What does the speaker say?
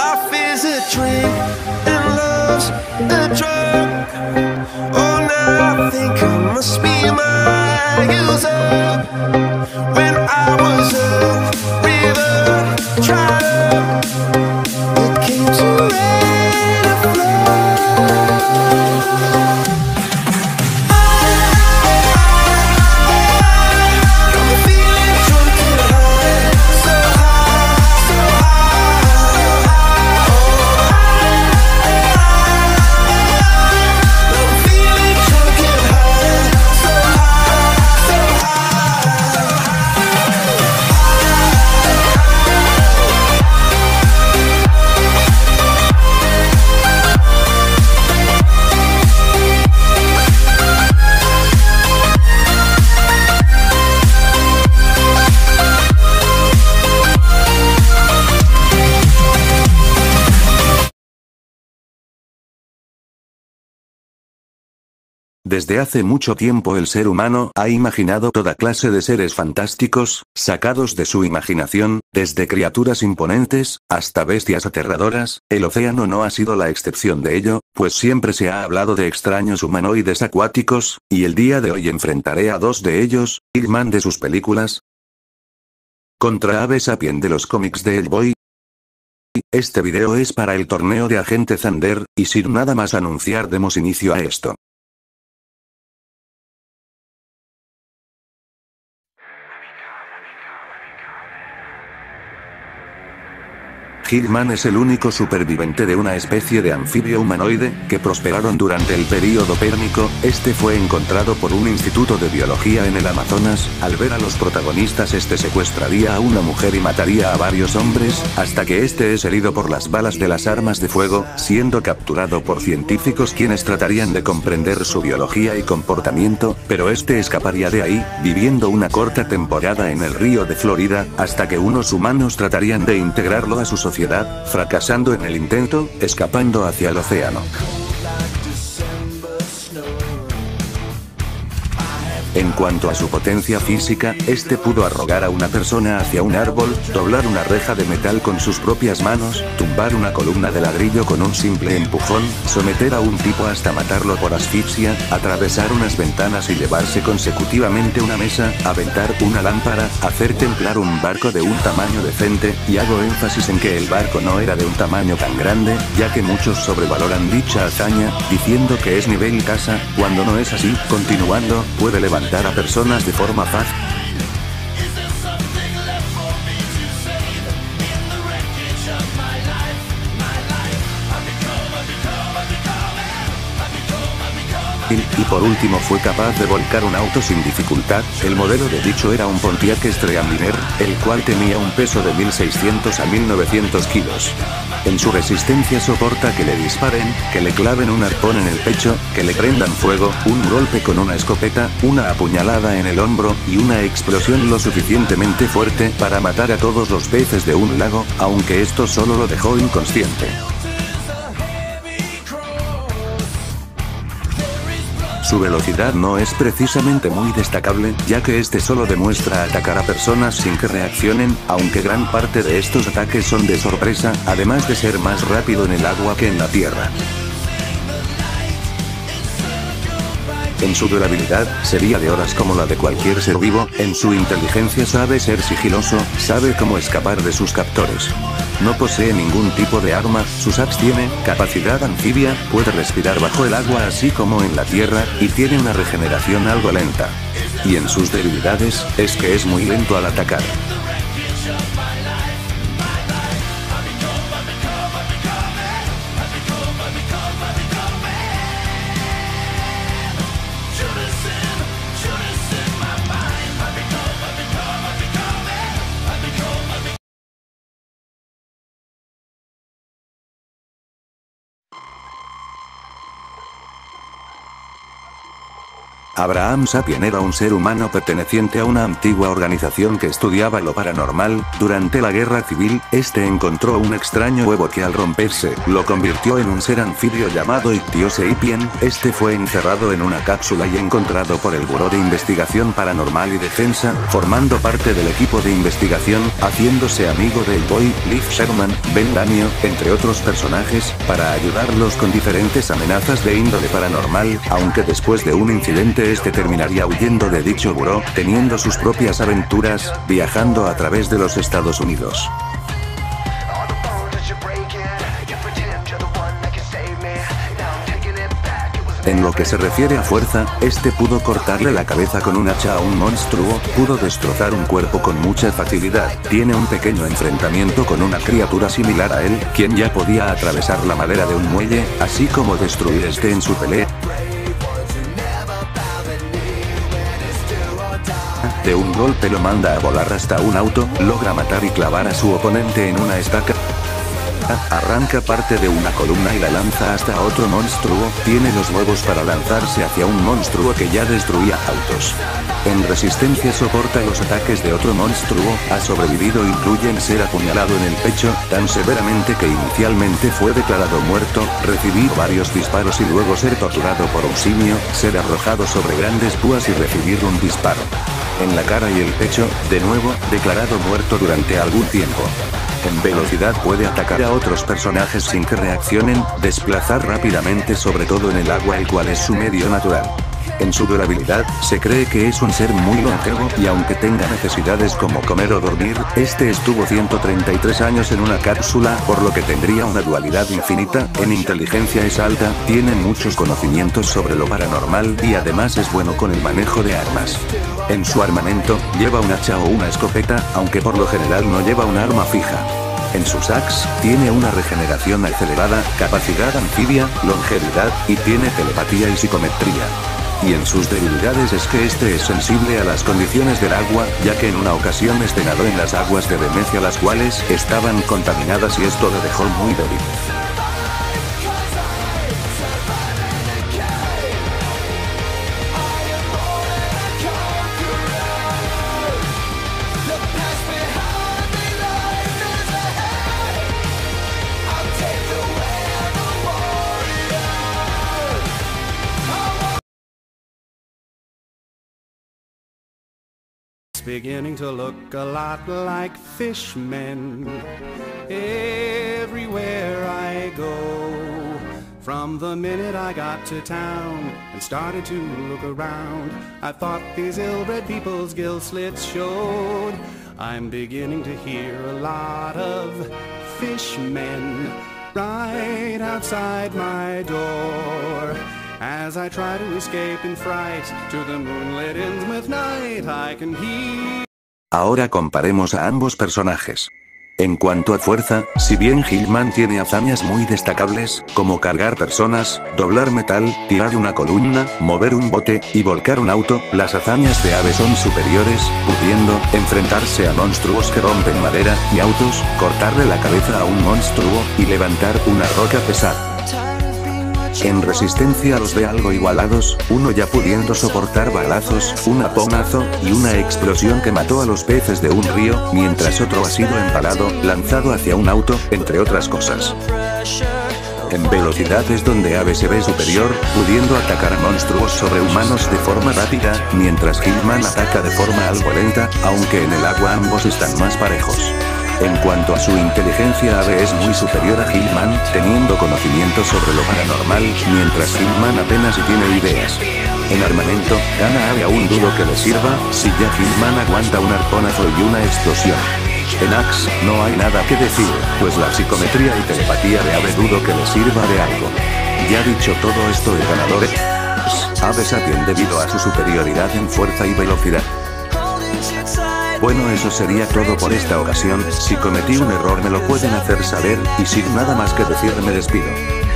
Life is a dream and love's a drug. Oh, now I think I must be my user. When I was a Desde hace mucho tiempo el ser humano ha imaginado toda clase de seres fantásticos, sacados de su imaginación, desde criaturas imponentes, hasta bestias aterradoras, el océano no ha sido la excepción de ello, pues siempre se ha hablado de extraños humanoides acuáticos, y el día de hoy enfrentaré a dos de ellos, Igman de sus películas, contra Ave Sapien de los cómics de El Boy, este video es para el torneo de Agente Thunder, y sin nada más anunciar demos inicio a esto. Hillman es el único superviviente de una especie de anfibio humanoide, que prosperaron durante el período pérmico, este fue encontrado por un instituto de biología en el Amazonas, al ver a los protagonistas este secuestraría a una mujer y mataría a varios hombres, hasta que este es herido por las balas de las armas de fuego, siendo capturado por científicos quienes tratarían de comprender su biología y comportamiento, pero este escaparía de ahí, viviendo una corta temporada en el río de Florida, hasta que unos humanos tratarían de integrarlo a su sociedad, fracasando en el intento, escapando hacia el océano. En cuanto a su potencia física, este pudo arrogar a una persona hacia un árbol, doblar una reja de metal con sus propias manos, tumbar una columna de ladrillo con un simple empujón, someter a un tipo hasta matarlo por asfixia, atravesar unas ventanas y llevarse consecutivamente una mesa, aventar una lámpara, hacer templar un barco de un tamaño decente, y hago énfasis en que el barco no era de un tamaño tan grande, ya que muchos sobrevaloran dicha hazaña, diciendo que es nivel casa, cuando no es así, continuando, puede levantar a personas de forma fácil. Y por último fue capaz de volcar un auto sin dificultad, el modelo de dicho era un Pontiac Streamliner, el cual tenía un peso de 1600 a 1900 kilos. En su resistencia soporta que le disparen, que le claven un arpón en el pecho, que le prendan fuego, un golpe con una escopeta, una apuñalada en el hombro, y una explosión lo suficientemente fuerte para matar a todos los peces de un lago, aunque esto solo lo dejó inconsciente. Su velocidad no es precisamente muy destacable, ya que este solo demuestra atacar a personas sin que reaccionen, aunque gran parte de estos ataques son de sorpresa, además de ser más rápido en el agua que en la tierra. En su durabilidad, sería de horas como la de cualquier ser vivo, en su inteligencia sabe ser sigiloso, sabe cómo escapar de sus captores. No posee ningún tipo de arma, sus apps tiene capacidad anfibia, puede respirar bajo el agua así como en la tierra, y tiene una regeneración algo lenta. Y en sus debilidades, es que es muy lento al atacar. Abraham Sapien era un ser humano perteneciente a una antigua organización que estudiaba lo paranormal. Durante la guerra civil, este encontró un extraño huevo que al romperse, lo convirtió en un ser anfibio llamado Ictioseipien. Este fue encerrado en una cápsula y encontrado por el Buró de Investigación Paranormal y Defensa, formando parte del equipo de investigación, haciéndose amigo del Boy, Liv Sherman, Ben Danio, entre otros personajes, para ayudarlos con diferentes amenazas de índole paranormal, aunque después de un incidente este terminaría huyendo de dicho buró, teniendo sus propias aventuras, viajando a través de los Estados Unidos. En lo que se refiere a fuerza, este pudo cortarle la cabeza con un hacha a un monstruo, pudo destrozar un cuerpo con mucha facilidad, tiene un pequeño enfrentamiento con una criatura similar a él, quien ya podía atravesar la madera de un muelle, así como destruir este en su pelea. De un golpe lo manda a volar hasta un auto, logra matar y clavar a su oponente en una estaca. Arranca parte de una columna y la lanza hasta otro monstruo, tiene los huevos para lanzarse hacia un monstruo que ya destruía autos. En resistencia soporta los ataques de otro monstruo, ha sobrevivido incluyen ser apuñalado en el pecho, tan severamente que inicialmente fue declarado muerto, recibir varios disparos y luego ser torturado por un simio, ser arrojado sobre grandes púas y recibir un disparo en la cara y el pecho, de nuevo, declarado muerto durante algún tiempo. En velocidad puede atacar a otros personajes sin que reaccionen, desplazar rápidamente sobre todo en el agua el cual es su medio natural. En su durabilidad, se cree que es un ser muy longevo, y aunque tenga necesidades como comer o dormir, este estuvo 133 años en una cápsula, por lo que tendría una dualidad infinita, en inteligencia es alta, tiene muchos conocimientos sobre lo paranormal, y además es bueno con el manejo de armas. En su armamento, lleva un hacha o una escopeta, aunque por lo general no lleva un arma fija. En sus ax, tiene una regeneración acelerada, capacidad anfibia, longevidad, y tiene telepatía y psicometría. Y en sus debilidades es que este es sensible a las condiciones del agua, ya que en una ocasión este en las aguas de Venecia las cuales estaban contaminadas y esto le dejó muy débil. It's beginning to look a lot like fishmen everywhere I go. From the minute I got to town and started to look around, I thought these ill-bred people's gill slits showed. I'm beginning to hear a lot of fishmen right outside my door. As I try to escape in fright to the moonlit Innsmouth night, I can hear. Ahora comparemos a ambos personajes. En cuanto a fuerza, si bien Hillman tiene hazañas muy destacables, como cargar personas, doblar metal, tirar una columna, mover un bote, y volcar un auto, las hazañas de Ave son superiores, pudiendo enfrentarse a monstruos que rompen madera y autos, cortarle la cabeza a un monstruo, y levantar una roca pesada. En resistencia los ve algo igualados, uno ya pudiendo soportar balazos, un aponazo, y una explosión que mató a los peces de un río, mientras otro ha sido empalado, lanzado hacia un auto, entre otras cosas. En velocidad es donde Ave se ve superior, pudiendo atacar a monstruos sobrehumanos de forma rápida, mientras Hillman ataca de forma algo lenta, aunque en el agua ambos están más parejos. En cuanto a su inteligencia Ave es muy superior a Hillman, teniendo conocimiento sobre lo paranormal, mientras Hillman apenas tiene ideas. En armamento, gana Ave a un dudo que le sirva, si ya Hillman aguanta un arponazo y una explosión. En Axe, no hay nada que decir, pues la psicometría y telepatía de Ave dudo que le sirva de algo. Ya dicho todo esto el ganador es Ave Sapien debido a su superioridad en fuerza y velocidad. Bueno eso sería todo por esta ocasión, si cometí un error me lo pueden hacer saber, y sin nada más que decir me despido.